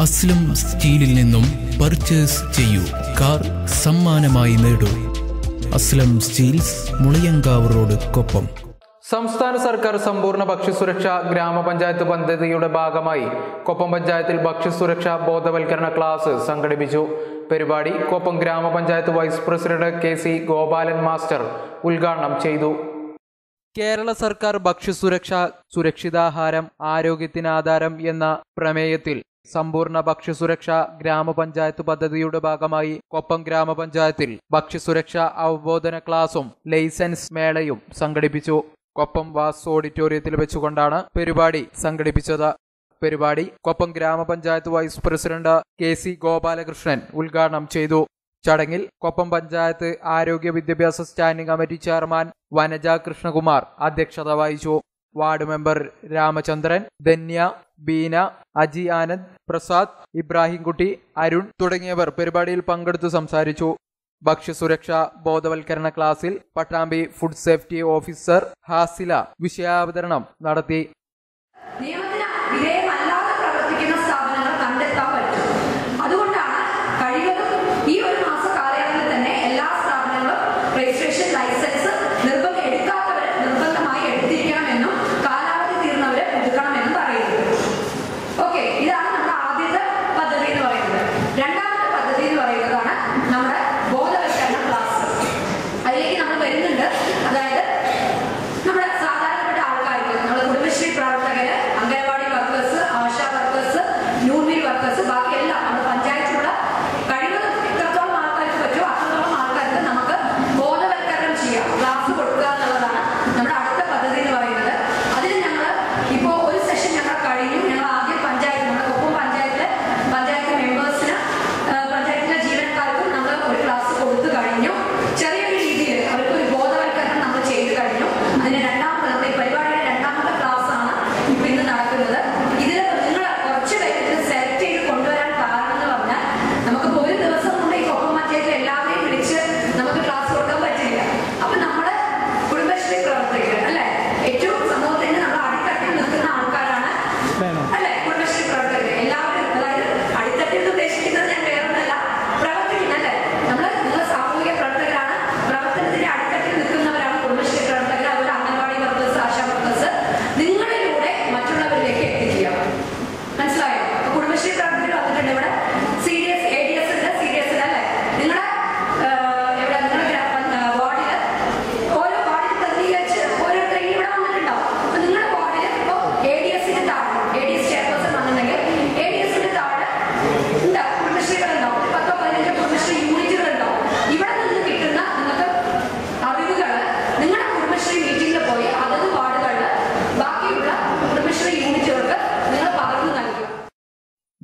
അസ്ലം സ്റ്റീലിൽ നിന്നും പർച്ചേസ് ചെയ്യൂ. കാർ സമ്മാനമായി നേടൂ. Aslam steels Mulayankavu road Koppam. സംസ്ഥാന സർക്കാർ സമ്പൂർണ ഭക്ഷ്യസുരക്ഷ ഗ്രാമപഞ്ചായത്ത് പദ്ധതിയുടെ ഭാഗമായി കൊപ്പം പഞ്ചായത്തിൽ ഭക്ഷ്യസുരക്ഷ ബോധവൽക്കരണ ക്ലാസ് സംഘടിപ്പിച്ചു. പരിപാടി Koppam grama panchayat vice president K C Gopalan master ഉദ്ഘാടനം ചെയ്തു. കേരള സർക്കാർ ഭക്ഷ്യസുരക്ഷ സുരക്ഷിതാഹാരം ആരോഗ്യത്തിനാധാരം എന്ന പ്രമേയത്തിൽ സമ്പൂർണ ഭക്ഷ്യസുരക്ഷ ഗ്രാമപഞ്ചായത്ത് പദ്ധതിയുടെ ഭാഗമായി കൊപ്പം ഗ്രാമപഞ്ചായത്തിൽ ഭക്ഷ്യസുരക്ഷ അവബോധന ക്ലാസും ലൈസൻസ് മേളയും സംഘടിപ്പിച്ചു. കൊപ്പം വാസ് ഓഡിറ്റോറിയത്തിൽ വെച്ചുകൊണ്ടാണ് പരിപാടി സംഘടിപ്പിച്ചത്. പരിപാടി Koppam grama panchayat vice president K C Gopalakrishnan ഉദ്ഘാടനം ചെയ്തു. ചടങ്ങിൽ കൊപ്പം പഞ്ചായത്ത് ആരോഗ്യ വിദ്യാഭ്യാസ standing committee chairman Vanaja Krishnakumar അധ്യക്ഷത വഹിച്ചു. വാർഡ് മെമ്പർ രാമചന്ദ്രൻ ധന്യ ബീന അജി ആനന്ദ് പ്രസാദ് ഇബ്രാഹിംകുട്ടി അരുൺ തുടങ്ങിയവർ പരിപാടിയിൽ പങ്കെടുത്തു സംസാരിച്ചു. ഭക്ഷ്യസുരക്ഷ ബോധവൽക്കരണ ക്ലാസ്സിൽ Pattambi food safety officer Hasila വിഷയാവതരണം നടത്തി. നിയമത്തിന്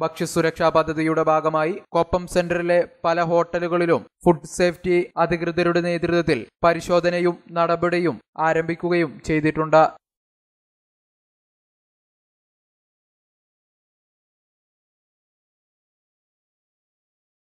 ഭക്ഷ്യസുരക്ഷാ പദ്ധതിയുടെ ഭാഗമായി കൊപ്പം സെന്ററിലെ പല ഹോട്ടലുകളിലും ഫുഡ് സേഫ്റ്റി അധികൃതരുടെ നേതൃത്വത്തിൽ പരിശോധനയും നടപടിയും ആരംഭിക്കുകയും ചെയ്തിട്ടുണ്ട്.